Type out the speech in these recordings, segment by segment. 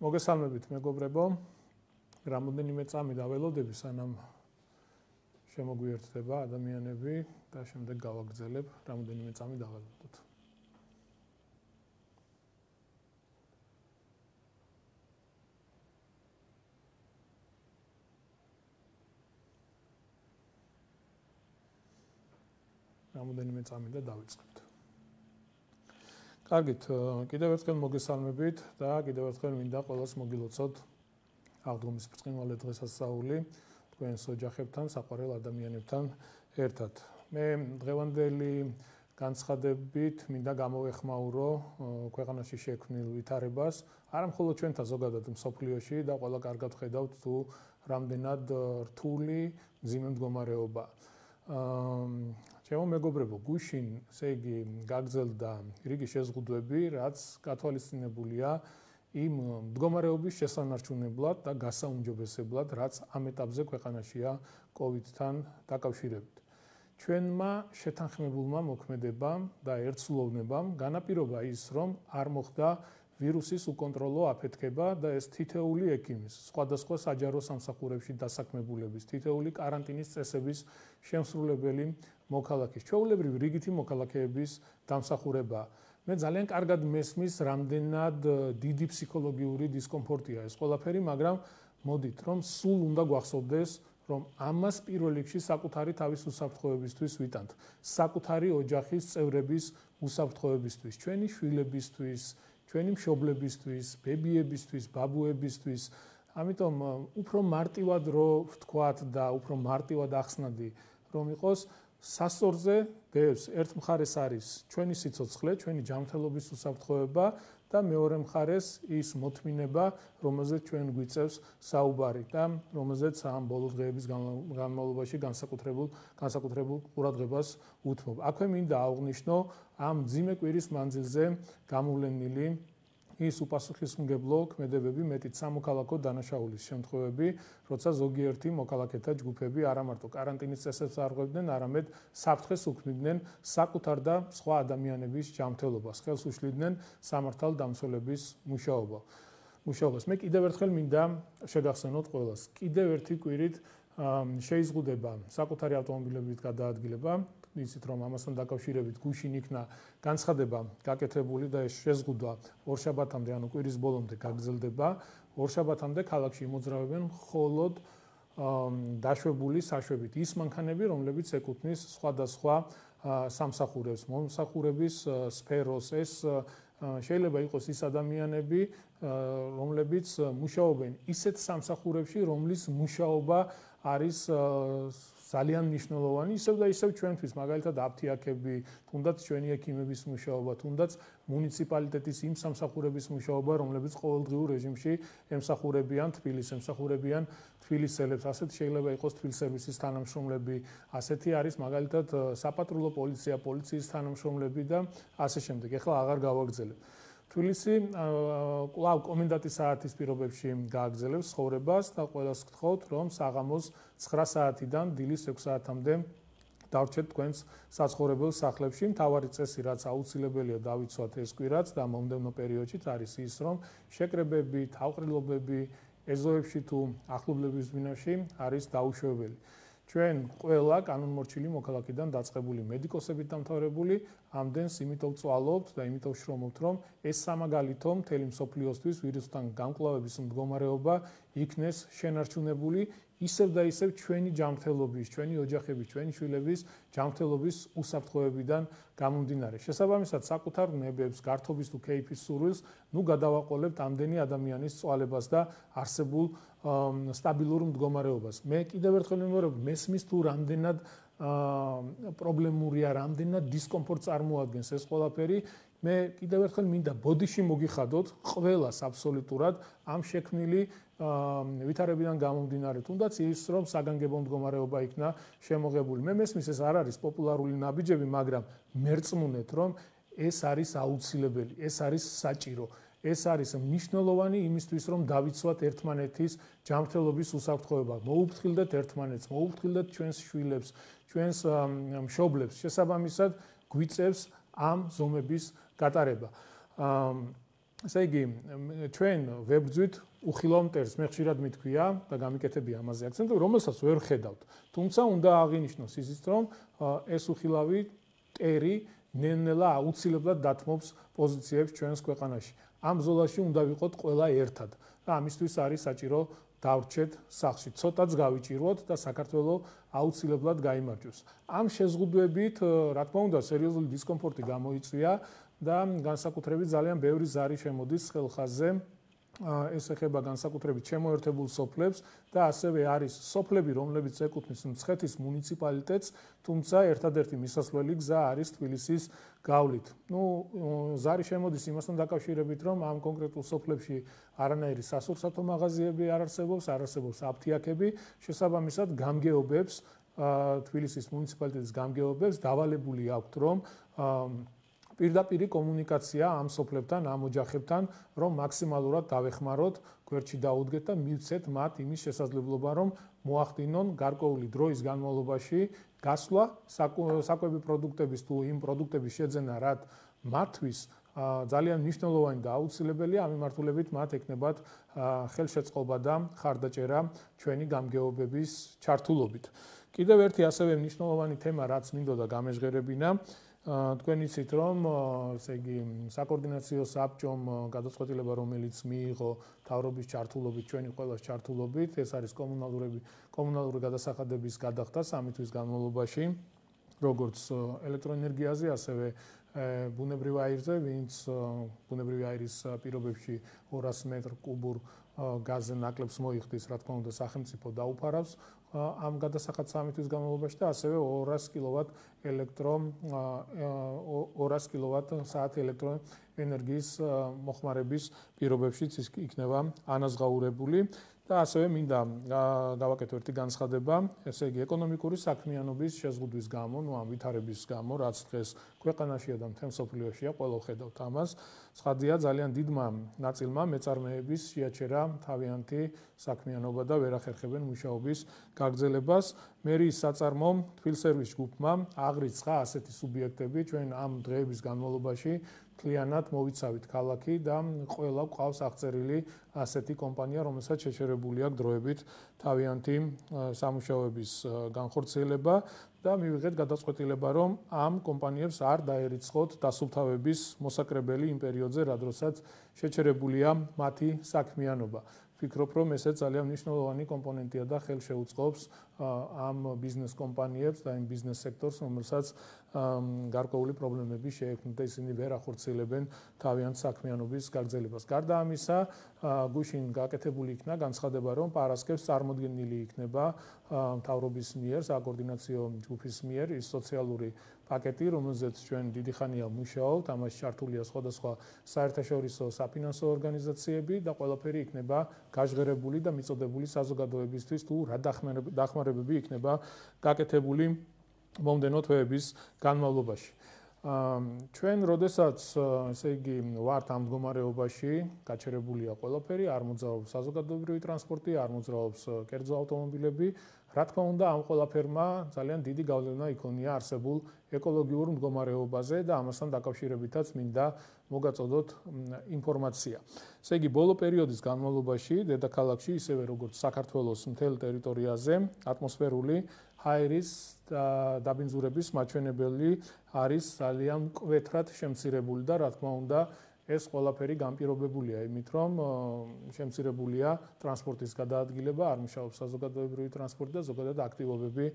მოგესალმებით მეგობრებო. რამოდენიმე წამი დაველოდები სანამ შემოგვიერთდება ადამიანები და შემდეგ გავაგრძელებ რამოდენიმე წამი დაველოდოთ. რამოდენიმე წამი და დავიწყებთ. კარგით, კიდევ ერთხელ მოგესალმებით და კიდევ ერთხელ მინდა ყველას მოგილოცოთ აღდგომის ბრწყინვალე დღესასწაული თქვენს ოჯახებთან, საყვარელ ადამიანებთან ერთად. მე დღევანდელი განცხადებით მინდა გამოვეხმაურო ქვეყანაში შექმნილ ვითარებას, არა მხოლოდ ჩვენთან ზოგადად მსოფლიოში და ყველა კარგად ხედავთ თუ რამდენად რთული ძიმე მდგომარეობა. აა ჩემო მეგობრებო, გუშინ, ესე იგი, გაგზელდა რიგი შეზღუდვები, რაც გათვალისწინებულია იმ მდგომარეობის შესანარჩუნებლად და გასაუმჯობესებლად, რაც ამ ეტაპზე ქვეყანაშია COVID-თან დაკავშირებით. ჩვენმა შეთანხმებულმა მოქმედებამ და ერთსულოვნებამ განაპირობა ის, რომ არ მოხდა ვირუსის უკონტროლო აფეთქება და ეს თითეული ექიმის, სხვადასხვა საჯარო სამსახურებში დასაქმებულების, თითეული каранტინის წესების შემსრულებელი მოქალაქის, ჩვეულებრივი რიგითი მოქალაქეების დამსახურება. მე ძალიან კარგად მესმის რამდენად დიდი ფსიქოლოგიური დისკომფორტია ეს ყველაფერი, მაგრამ მოდით, რომ სულ უნდა გვახსოვდეს რომ ამას პირველ რიგში საკუთარი თავის უსაფრთხოებისთვის ვიტანთ. საკუთარი ოჯახის წევრების უსაფრთხოებისთვის, ჩვენი შვილებისთვის, ჩვენი მშობლებისთვის, ბებიებისთვის, ბაბუებისთვის. ამიტომ უფრო მარტივად რო ვთქვათ და უფრო მარტივად ახსნადი რომ იყოს სასწორზე ბევრს ერთ მხარეს არის ჩვენი სიცოცხლე, ჩვენი ჯანმრთელობის უსაფრთხოება და მეორე მხარეს ის მოთმინება, რომელზეც ჩვენ გვიწევს საუბარი და რომელზეც ამ ბოლო დღეების განმავლობაში განსაკუთრებულ განსაკუთრებულ ყურადღებას უთმობ. აქვე მინდა აღვნიშნო ამ ძიმე კვირის მანძილზე გამოვლენილი ის უპასუხისმგებლო ქმედებები მეტით სამოქალაქო დანაშაულის შემთხვევები, როცა ზოგიერთი მოქალაქეთა ჯგუფები არა მარტო каранტინის წესებს არ ღვებდნენ, არამედ საფრთხეს უქმნიდნენ საკუთარ და სხვა ადამიანების ჯანმრთელობას, ხელს უშლიდნენ სამართალ დამცველების მუშაობა. მუშაობას. მე კიდევ ერთხელ მინდა შეგახსენოთ ყველას. კიდევ ერთი კვირით შეიზღუდება საკუთარი ავტომობილებით გადაადგილება იცით რომ ამასთან დაკავშირებით გუშინ იქნა განცხადება გაკეთებული და ეს შეზღუდვა ორშაბათამდე ანუ კვირის ბოლომდე გაგრძელდება ორშაბათამდე ქალაქში მოძრავებენ მხოლოდ დაშვებული საშვებით. ის მანქანები რომლებიც ეკუთვნის სხვადასხვა სამსახურებს. მომსახურების სფეროს. ეს შეიძლება იყოს ის ადამიანები რომლებიც მუშაობენ ისეთ სამსახურებში რომლის მუშაობა არის ძალიან მნიშვნელოვანი ისევ და ისევ ჩვენთვის მაგალითად აფთიაქები, თუნდაც ჩვენი ექიმების მუშაობა, თუნდაც მუნიციპალიტეტის იმ სამსახურების მუშაობა, რომლებიც ყოველდღიურ რეჟიმში ემსახურებიან თბილისს, ემსახურებიან თბილისელებს, ასეთ შეიძლება იყოს თბილისების თანამშრომლები, ასეთი არის მაგალითად საპატრულო პოლიცია, პოლიციის თანამშრომლები და ასე შემდეგ. ეხლა აღარ გავაგრძელებ. თბილისი კლავ კომენდანტის საათის პირობებში გააგრძელებს ცხოვრებას და ყველას გთხოვთ რომ საღამოს 9 საათიდან დილის 6 საათამდე დავრჩეთ თქვენს საცხოვრებელ სახლებში. მთავარი წესი რაც აუცილებელია დავიცვათ ეს კვირაც და მომდევნო პერიოდშიც არის ის რომ შეკრებები, თავყრილობები ეზოებში თუ ახლობლების ბინაში არის დაუშვებელი. ჩვენ ყველა კანონმორჩილი მოქალაქიდან დაწყებული მედიკოსებით დამთავრებული ამდენს იმიტომ წვალობთ და იმიტომ შრომობთ, რომ ეს სამაგალითო მთელი მსოფლიოსთვის ვირუსთან გამკლავების მდგომარეობა იქნეს შენარჩუნებული ისევ და ისევ ჩვენი ჯანმრთელობის, ჩვენი ოჯახების, ჩვენი შვილების ჯანმრთელობის უსაფრთხოებიდან გამომდინარე. შესაბამისად, საკუთარ ნებებს, გართობის თუ კეიფის სურვილს, ნუ გადავაყოლებთ ამდენი ადამიანის წვალებას და არსებულ სტაბილურ მდგომარეობას. მე კიდევ ერთხელ მიმოვიდე, მესმის თუ რამდენად პრობლემურია, რამდენად დისკომფორტს წარმოადგენს ეს ყველაფერი. მე კიდევ ერთხელ მინდა ბოდიში მოგიხადოთ ყველას აბსოლუტურად ამ შექმნილი ვითარებიდან გამომდინარე, თუნდაც ის რომ საგანგებო მდგომარეობა იქნა შემოღებული. მე მესმის ეს არ არის პოპულარული ნაბიჯები, მაგრამ მერწმუნეთ რომ ეს არის აუცილებელი, ეს არის საჭირო. ეს არის მნიშვნელოვანი იმისთვის, რომ დავიცვათ ერთმანეთის ჯანმრთელობის უსაფრთხოება. მოუფრთხილდეთ ერთმანეთს, მოუფრთხილდეთ ჩვენს შვილებს, ჩვენს მშობლებს. შესაბამისად, გვიწევს ამ ზომების გატარება. ესე იგი ჩვენ ვებრძვით უხილავ მტერს მე ხშირად მithქვია და გამიკეთებია ამაზე აქცენტი რომელსაც ვერ ხედავთ თუმცა უნდა აღინიშნოს ისიც რომ ეს უხილავი ტერი ნენელა აუცილებლად დათმობს პოზიციებს ჩვენს ქვეყანაში ამ ზოლაში უნდა ვიყოთ ყველა ერთად. და ამისთვის არის საჭირო დავრჩეთ სახში ცოტაც გავიჭიროთ და საქართველოს აუცილებლად გამოიმარჯვოს ამ შეზღუდვებით რა თქმა უნდა სერიოზული დისკომფორტი გამოიწვია და განსაკუთრებით ძალიან ბევრი ზარი შემოდის ხელხაზე ეს ეხება განსაკუთრებით შემოერთებულ სოფლებს და ასევე არის სოფლები, რომლებიც ეკუთვნის მცხეთის მუნიციპალიტეტს, თუმცა ერთადერთი მისასვლელი გზა არის თბილისის გავლით. ნუ ზარი შემოდის იმასთან დაკავშირებით, რომ ამ კონკრეტულ სოფლებში არანაირი სასურსათო მაღაზიები არ არსებობს, არ არსებობს აფთიაქები, შესაბამისად გამგეობებს თბილისის მუნიციპალიტეტის გამგეობებს დავალებული აქვთ, რომ პირდაპირი კომუნიკაცია ამ სოფლებთან, ამ ოჯახებთან, რომ მაქსიმალურად დავეხმაროთ, გვერდში დაუდგეთ და მივცეთ მათ იმის შესაძლებლობა, რომ მოახდინონ გარკვეული დროის განმავლობაში გასვლა საკვები პროდუქტების თუ იმ პროდუქტების შეძენა, რაც მათთვის ძალიან მნიშვნელოვანი და აუცილებელია ამ მიმართულებით მათ ეკნებათ ხელშეწყობა და ხარდაჭერა ჩვენი გამგეობების ჩართულობით. კიდევ ერთი ასევე მნიშვნელოვანი თემა, რაც მინდოდა გამეჟღერებინა, თქვენ იცით რომ ესე იგი საკოორდინაციო საბჭომ გადაწყვეტილება რომელიც მიიღო თავრობის ჩართულობით ჩვენი ყოველას ჩართულობით ეს არის კომუნალურები კომუნალური გადასახადების გადახდა სამი თვის განმავლობაში როგორც ელექტროენერგიაზე ასევე ბუნებრივ აირზე ვინც ბუნებრივი აირის პირობებში 200 მეტრ კუბურ გაზზე ნაკლებს მოიხდის რა თქმა უნდა სახელმწიფო დაუფარავს ამ გადასახად სამი თვის განმავლობაში და ასევე 200 კილოვატ ელექტრო 200 კილოვატ საათ ელექტროენერგიის მოხმარების პირობებშიც ის იქნება ანაზღაურებული და ასევე მინდა გავაკეთო ერთი განცხადება, ესე იგი ეკონომიკური საქმიანობის შეზღუდვის გამო, ну ამ ვითარების გამო, რაც დღეს ქვეყანაშია და მთელ სოფლიოშია, ყველა ხედავთ ამას, ცხადია ძალიან დიდმა ნაწილმა მეწარმეების შეაჩერა თავიანთი საქმიანობა და ვერ ახერხებენ მუშაობის გაგრძელებას. მერის საწარმო თვილსერვის ჯგუფმა აღრიცხა ასეთი სუბიექტები ჩვენ ამ დღეების განმავლობაში კლიანად მოვიცავით ქალაქი და ყველა ყავს აღწერილი ასეთი კომპანია, რომელსაც შეჩერებული აქვს დროებით თავიანთი სამუშაოების განხორციელება და მივიღეთ გადაწყვეტილება, რომ ამ კომპანიებს არ დაერიცხოთ დასუფთავების მოსაკრებელი იმ პერიოდზე, რადგანაც შეჩერებულია მათი საქმიანობა. ვფიქრობ, რომ ესეც ძალიან მნიშვნელოვანი კომპონენტია და ხელშეუწყობს ამ ბიზნეს კომპანიებს და იმ ბიზნეს სექტორს, რომელსაც გარკვეული პრობლემები შეექმნათ და ისინი ვერ ახორციელებენ თავიანთ საქმიანობის გაგრძელებას. გარდა ამისა, გუშინ გაკეთებული იქნა განცხადება, რომ პარასკევს წარმოქმნილი იქნება მთავრობის მიერ, საკოორდინაციო ჯგუფის მიერ ის სოციალური პაკეტი, რომელზეც ჩვენ დიდი ხანია ვმუშაობთ, ამაში ჩართულია სხვადასხვა საერთაშორისო საფინანსო ორგანიზაციები და ყველაფერი იქნება გაჟღერებული და მიწოდებული საზოგადოებისთვის თუ რა დახმარებები იქნება გაკეთებული მომდენო თვეების განმავლობაში. ჩვენ როდესაც ესე იგი ვართ ამ მდგომარეობაში, გაჩერებულია ყველაფერი, არ მოძრაობს საზოგადოებრივი ტრანსპორტი, არ მოძრაობს კერძო ავტომობილები, რა თქმა უნდა, ამ ყველაფერმა ძალიან დიდი გავლენა იქონია არსებულ ეკოლოგიურ მდგომარეობაზე და ამასთან დაკავშირებითაც მინდა მოგაწოდოთ ინფორმაცია. ესე იგი, ბოლო პერიოდის განმავლობაში დედაქალაქში, ისევე როგორც საქართველოს მთელ ტერიტორიაზე, ატმოსფერული ჰაერის დაბინძურების მაჩვენებელი არის ძალიან კვეთრად შემცირებული და რა თქმა უნდა, ეს ყველაფერი განპირობებულია იმით, რომ შემცირებულია ტრანსპორტის გადაადგილება, არ მუშაობს საზოგადოებრივი ტრანსპორტი და ზოგადად აქტივობები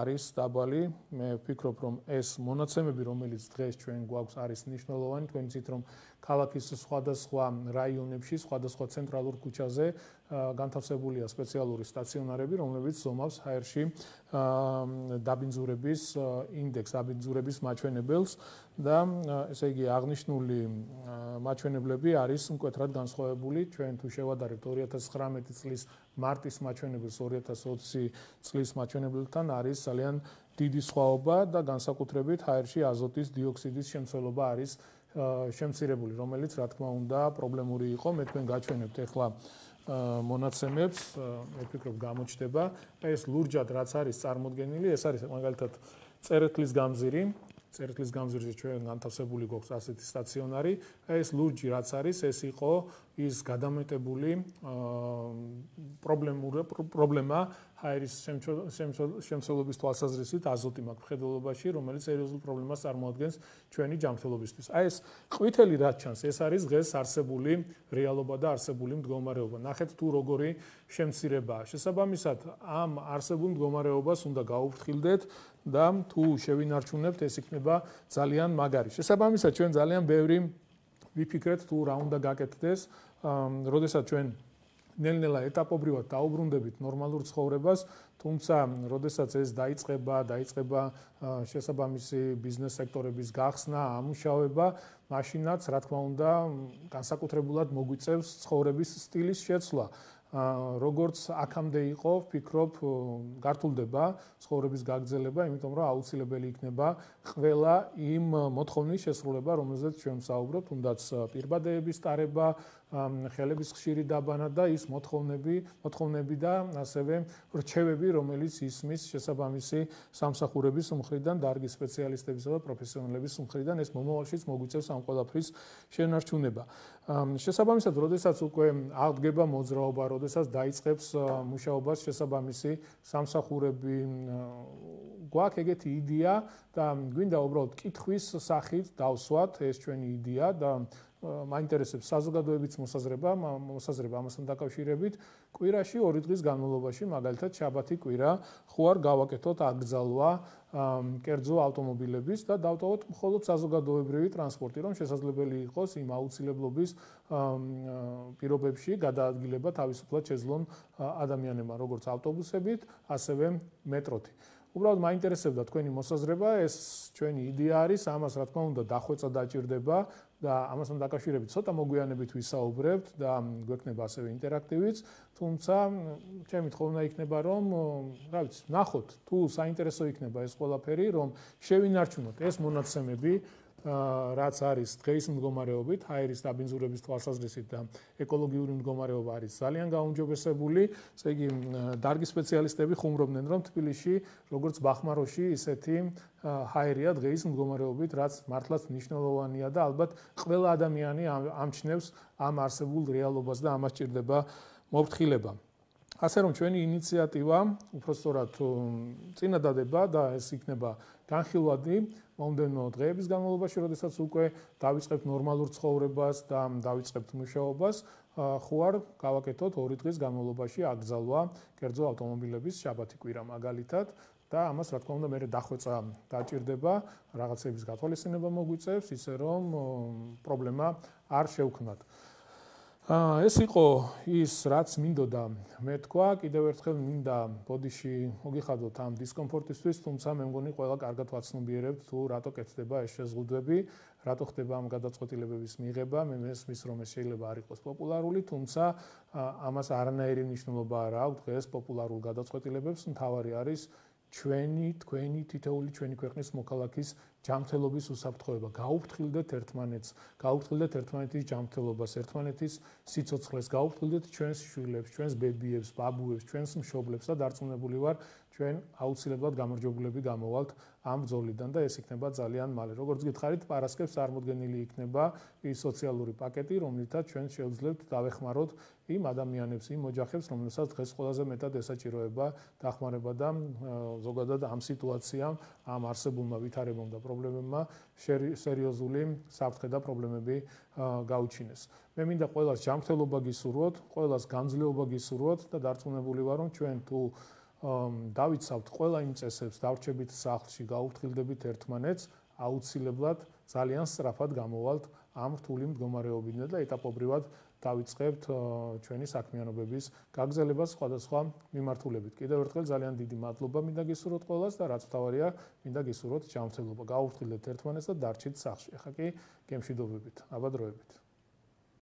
არის დაბალი. მე ვფიქრობ, რომ ეს მონაცემები, რომელიც დღეს ჩვენ გვაქვს, არის მნიშვნელოვანი. თქვენ იცით, რომ ქალაქის სხვადასხვა რაიონებში, სხვადასხვა ცენტრალურ ქუჩაზე განთავსებულია სპეციალური სტაციონარები, რომლებიც ზომავს ჰაერში დაბინძურების ინდექს, დაბინძურების მაჩვენებელს და ესე იგი აღნიშნული მაჩვენებლები არის მკვეთრად განსხვავებული. ჩვენ თუ შევადარებთ 2019 წლის მარტის მაჩვენებელს 2020 წლის მაჩვენებელთან არის ძალიან დიდი სხვაობა და განსაკუთრებით ჰაერში აზოტის დიოქსიდის შემცველობა არის შემცირებული, რომელიც რა თქმა უნდა პრობლემური იყო. მე თქვენ გაჩვენებთ ახლა მონაცემებს, მე ვფიქრობ გამოჩნდება. და ეს ლურჯად რაც არის წარმოქმნილი, ეს არის მაგალითად წერეთლის გამზირი, წერტლის გამზირზე ჩვენ განთავსებული გვაქვს ასეთი სტაციონარი. ეს ლურჯი რაც არის, ეს იყო ის გადამეტებული პრობლემური პრობლემა ჰაერის შემცველობის თვალსაზრისით აზოტი მაქვს ხედელობაში, რომელიც სერიოზულ პრობლემას წარმოადგენს ჩვენი ჯანმრთელობისთვის. აი ეს ყვითელი რაც ჩანს, ეს არის დღეს არსებული რეალობა და არსებული მდგომარეობა. ნახეთ თუ როგორი შემცირებაა. შესაბამისად, ამ არსებულ მდგომარეობას უნდა გაუფრთხილდეთ და თუ შევინარჩუნებთ, ეს იქნება ძალიან მაგარი. შესაბამისად, ჩვენ ძალიან ბევრი ვიფიქრეთ თუ რა უნდა გაკეთდეს, როდესაც ჩვენ ნელ-ნელა ეტაპობრივად დაუბრუნდებით ნორმალურ ცხოვრებას, თუმცა როდესაც ეს დაიწყება, დაიწყება შესაბამისი ბიზნეს სექტორების გახსნა, ამუშავება, მაშინაც რა თქმა უნდა, განსაკუთრებულად მოგვიწევს ცხოვრების სტილის შეცვლა. როგორც აქამდე იყო, ვფიქრობ, გართულდება ცხოვრების გაგრძელება, იმიტომ რომ აუცილებელი იქნება ყველა იმ მოთხოვნის შესრულება, რომელზეც ჩვენ ვსაუბრობთ, თუნდაც პირბადეების ტარება, ხელების ხშირი დაბანა და ის მოთხოვნები, მოთხოვნები და ასევე რჩევები, რომელიც ისმის შესაბამისი სამსახურების მხრიდან, დარგის სპეციალისტებისა და პროფესიონალების მხრიდან ეს მომავალშიც მოგვიწევს ამ ყველაფრის შენარჩუნება. შესაბამისად, როდესაც უკვე აღდგება მოძრაობა, როდესაც დაიწყებს მუშაობას შესაბამისი სამსახურები გვაქვს ეგეთი იდეა და გვინდა უბრალოდ კითხვის სახით დავსვათ ეს ჩვენი იდეა და მაინტერესებს საზოგადოებიც მოსაზრება, მოსაზრება ამასთან დაკავშირებით. კვირაში ორი დღის განმავლობაში, მაგალითად, შაბათი კვირა, ხო არ გავაკეთოთ აკრძალვა კერძო ავტომობილების და დავტოვოთ მხოლოდ საზოგადოებრივი ტრანსპორტი, რომ შესაძლებელი იყოს იმ აუცილებლობის პირობებში გადაადგილება თავისუფლად შეძლონ ადამიანებმა, როგორც ავტობუსებით, ასევე მეტროთი. უბრალოდ მაინტერესებდა თქვენი მოსაზრება, ეს ჩვენი იდეა არის, ამას რა თქმა უნდა დახვეწა დაჭirdება და ამასთან დაკავშირებით ცოტა მოგვიანებით ვისაუბრებთ და გვექნება ასევე ინტერაქტივიც, თუმცა ჩემი თხოვნა იქნება, რომ რა ვიცი, ნახოთ თუ საინტერესო იქნება ეს ყველაფერი, რომ შევინარჩუნოთ ეს მონაცემები რაც არის დღეის მდგომარეობით, ჰაერის დაბინძურების თვალსაზრისით და ეკოლოგიური მდგომარეობა არის ძალიან გაუმჯობესებული. ესე იგი, დარგი სპეციალისტები ხუმრობდნენ, რომ თბილისში, როგორც ბახმაროში, ისეთი ჰაერია დღეის მდგომარეობით, რაც მართლაც მნიშვნელოვანია და ალბათ ყველა ადამიანი ამჩნევს ამ არსებულ რეალობას და ამას ჭირდება მოფრთხილება. ასე რომ ჩვენი ინიციატივა უფრო სწორად წინადადება და ეს იქნება განხილვადი მომდენო დღეების განმავლობაში, როდესაც უკვე დავიწყებთ ნორმალურ ცხოვრებას და დავიწყებთ მუშაობას, ხო არ გავაკეთოთ ორი დღის განმავლობაში აკრძალვა კერძო ავტომობილების შაბათი კვირა მაგალითად და ამას რა თქმა უნდა მე დახვეწა დაჭirdება რაღაცების გათვალისწინება მოგვიწევს ისე რომ პრობლემა არ შევქმნათ. აა ეს იყო ის რაც მინდოდა მე თქვა. კიდევ ერთხელ მინდა ბოდიში მოგიხადოთ ამ დისკომფორტისთვის თუმცა მე მგონი ყველა კარგად ვაცნობიერებთ თუ რატო კეთდება ეს შეზღუდვები რატო ხდება ამ გადაწყვეტილებების მიღება. მე მესმის რომ ეს შეიძლება არ იყოს პოპულარული თუმცა ამას არანაირი მნიშვნელობა არ აქვს დღეს პოპულარულ გადაწყვეტილებებს. მთავარი არის ჩვენი თქვენი თითოეული ჩვენი ქვეყნის მოქალაქის ჯანმრთელობის უსაფრთხოება. გაუფრთხილდეთ ერთმანეთს, გაუფრთხილდეთ ერთმანეთის ჯანმრთელობას, ერთმანეთის სიცოცხლეს, გაუფრთხილდეთ ჩვენს შვილებს, ჩვენს ბებიებს, ბაბუებს, ჩვენს მშობლებს და დარწმუნებული ვარ, ჩვენ აუცილებლად გამარჯვებულები გამოვალთ ამ ბრძოლიდან და ეს იქნება ძალიან მალე. როგორც გითხარით, პარასკევს წარმოქმნილი იქნება ის სოციალური პაკეტი, რომლითაც ჩვენ შევძლებთ დავეხმაროთ იმ ადამიანებს, იმ ოჯახებს, რომელსაც დღეს ყველაზე მეტად ესაჭიროება დახმარება და ზოგადად ამ სიტუაციამ, ამ არსებულმა ვითარებამ და პრობლემებმა სერიოზული საფრთხე და პრობლემები გაუჩინეს. მე მინდა ყველას ჯანმრთელობა გისურვოთ, ყველას გამძლეობა გისურვოთ და დარწმუნებული ვარ, რომ ჩვენ თუ დავიცავთ ყველა იმ წესებს, დავრჩებით სახლში, გაუფრთხილდებით ერთმანეთს, აუცილებლად ძალიან სწრაფად გამოვალთ ამ რთული მდგომარეობიდან და ეტაპობრივად დავიწყებთ ჩვენი საქმიანობების გაგრძელებას სხვადასხვა მიმართულებით. კიდევ ერთხელ ძალიან დიდი მადლობა მინდა გისურვოთ ყველას და რაც თავარია, მინდა გისურვოთ ჯანმრთელობა. გაუფრთხილდეთ ერთმანეთს და დარჩით სახლში. ახლა კი გემშვიდობებით. აბა დროებით.